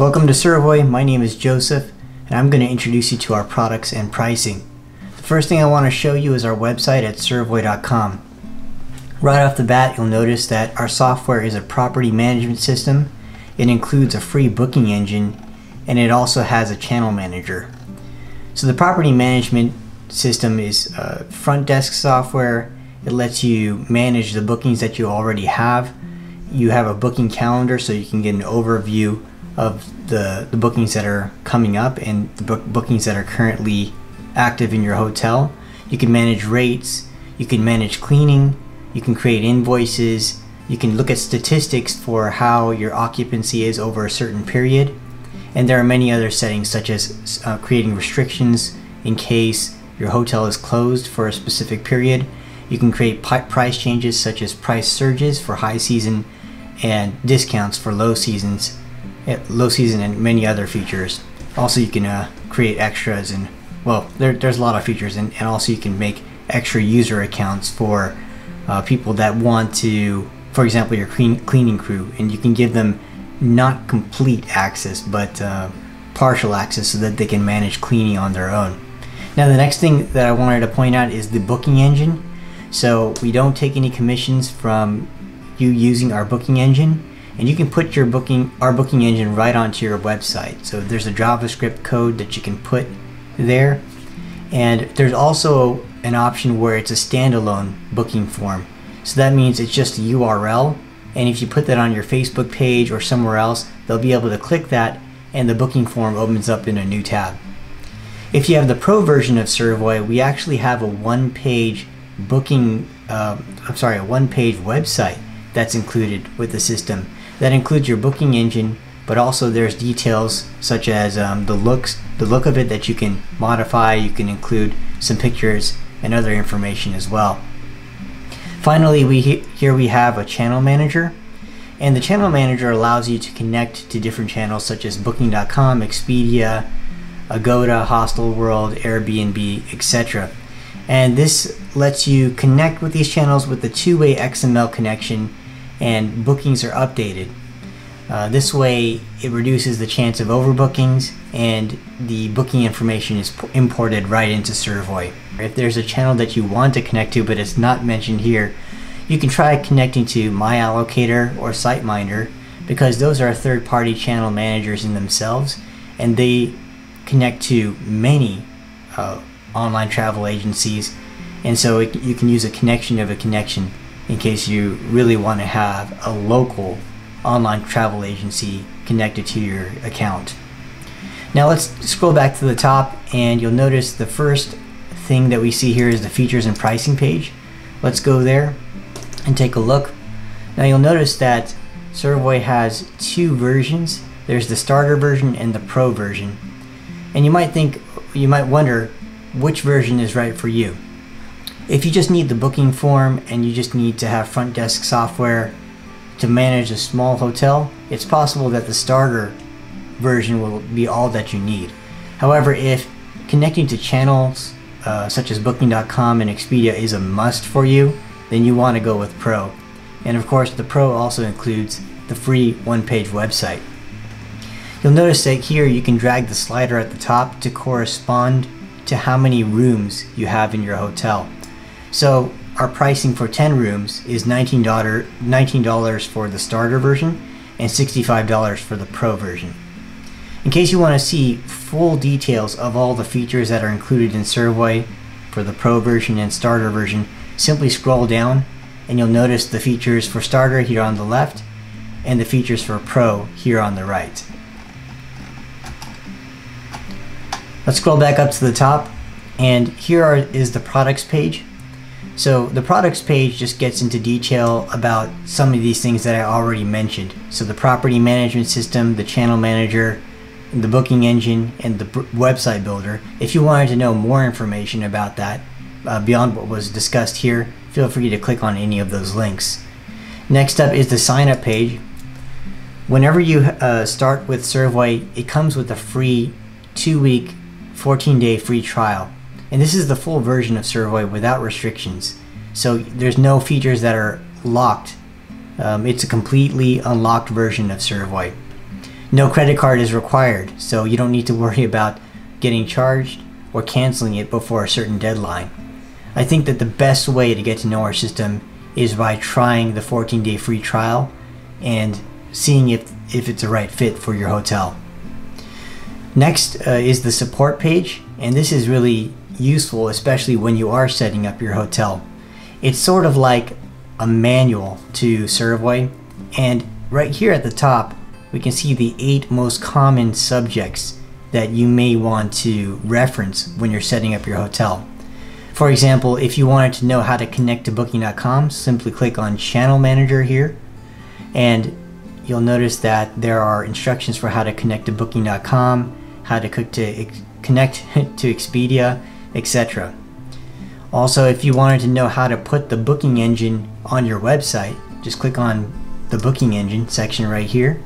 Welcome to Sirvoy. My name is Joseph, and I'm going to introduce you to our products and pricing. The first thing I want to show you is our website at sirvoy.com. Right off the bat, you'll notice that our software is a property management system. It includes a free booking engine, and it also has a channel manager. So the property management system is uh, front desk software. It lets you manage the bookings that you already have. You have a booking calendar so you can get an overview of the, the bookings that are coming up and the book, bookings that are currently active in your hotel. You can manage rates, you can manage cleaning, you can create invoices, you can look at statistics for how your occupancy is over a certain period. And there are many other settings such as uh, creating restrictions in case your hotel is closed for a specific period. You can create price changes such as price surges for high season and discounts for low seasons, low season and many other features. Also, you can uh, create extras and well, there, there's a lot of features and, and also you can make extra user accounts for uh, people that want to, for example, your clean, cleaning crew, and you can give them not complete access, but uh, partial access so that they can manage cleaning on their own. Now, the next thing that I wanted to point out is the booking engine. So we don't take any commissions from you using our booking engine, and you can put your booking our booking engine right onto your website. So there's a JavaScript code that you can put there, and there's also an option where it's a standalone booking form. So that means it's just a URL and if you put that on your Facebook page or somewhere else, they'll be able to click that and the booking form opens up in a new tab. If you have the pro version of Sirvoy, we actually have a one page booking, uh, I'm sorry, a one page website that's included with the system. That includes your booking engine, but also there's details such as um, the looks, the look of it that you can modify. You can include some pictures and other information as well. Finally, we here we have a channel manager. And the channel manager allows you to connect to different channels such as Booking.com, Expedia, Agoda, Hostelworld, Airbnb, etc. And this lets you connect with these channels with a two-way XML connection and bookings are updated. Uh, this way, it reduces the chance of overbookings and the booking information is imported right into Sirvoy. If there's a channel that you want to connect to but it's not mentioned here, you can try connecting to MyAllocator or SiteMinder because those are third-party channel managers in themselves and they connect to many uh, online travel agencies and so it, you can use a connection of a connection in case you really want to have a local online travel agency connected to your account. Now let's scroll back to the top and you'll notice the first thing that we see here is the features and pricing page. Let's go there and take a look. Now you'll notice that Sirvoy has two versions. There's the starter version and the pro version. And you might think, you might wonder which version is right for you. If you just need the booking form and you just need to have front desk software to manage a small hotel, it's possible that the starter version will be all that you need. However, if connecting to channels uh, such as Booking.com and Expedia is a must for you, then you want to go with Pro. And of course, the Pro also includes the free one page website. You'll notice that here you can drag the slider at the top to correspond to how many rooms you have in your hotel. So our pricing for 10 rooms is $19, $19 for the starter version and $65 for the pro version. In case you want to see full details of all the features that are included in Sirvoy for the pro version and starter version, simply scroll down and you'll notice the features for starter here on the left and the features for pro here on the right. Let's scroll back up to the top and here are, is the products page. So the products page just gets into detail about some of these things that I already mentioned. So the property management system, the channel manager, the booking engine, and the website builder. If you wanted to know more information about that uh, beyond what was discussed here, feel free to click on any of those links. Next up is the sign up page. Whenever you uh, start with Sirvoy, it comes with a free two week, 14 day free trial. And this is the full version of Sirvoy without restrictions. So there's no features that are locked. Um, it's a completely unlocked version of Sirvoy. No credit card is required, so you don't need to worry about getting charged or canceling it before a certain deadline. I think that the best way to get to know our system is by trying the 14 day free trial and seeing if, if it's a right fit for your hotel. Next uh, is the support page, and this is really useful, especially when you are setting up your hotel. It's sort of like a manual to Sirvoy, and right here at the top, we can see the eight most common subjects that you may want to reference when you're setting up your hotel. For example, if you wanted to know how to connect to booking.com, simply click on channel manager here and you'll notice that there are instructions for how to connect to booking.com, how to to connect to Expedia, etc. Also, if you wanted to know how to put the booking engine on your website, just click on the booking engine section right here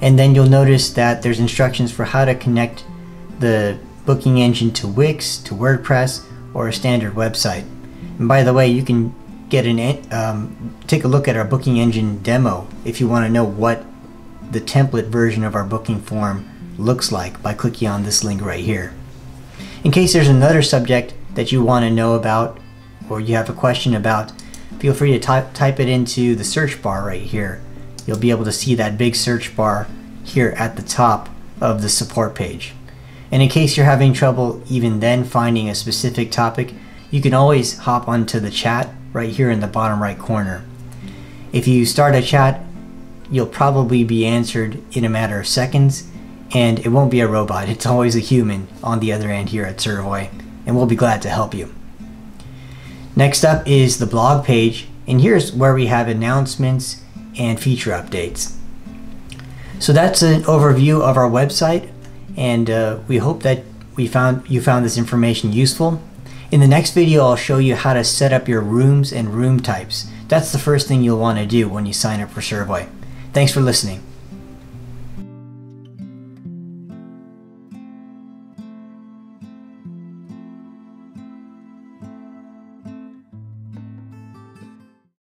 and then you'll notice that there's instructions for how to connect the booking engine to Wix, to WordPress, or a standard website. And by the way, you can get an um, take a look at our booking engine demo if you want to know what the template version of our booking form looks like by clicking on this link right here. In case there's another subject that you want to know about or you have a question about, feel free to type, type it into the search bar right here you'll be able to see that big search bar here at the top of the support page. And in case you're having trouble even then finding a specific topic, you can always hop onto the chat right here in the bottom right corner. If you start a chat, you'll probably be answered in a matter of seconds, and it won't be a robot. It's always a human on the other end here at Sirvoy, and we'll be glad to help you. Next up is the blog page, and here's where we have announcements and feature updates. So that's an overview of our website, and uh, we hope that we found you found this information useful. In the next video, I'll show you how to set up your rooms and room types. That's the first thing you'll want to do when you sign up for Sirvoy. Thanks for listening.